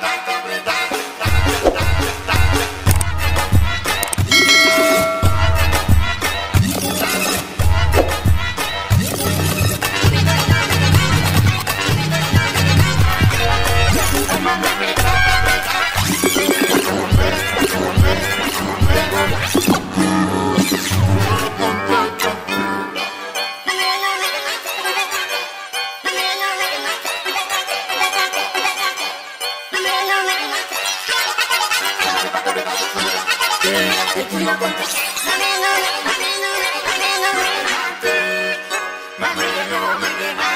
thank you. Mami, no, mami, no,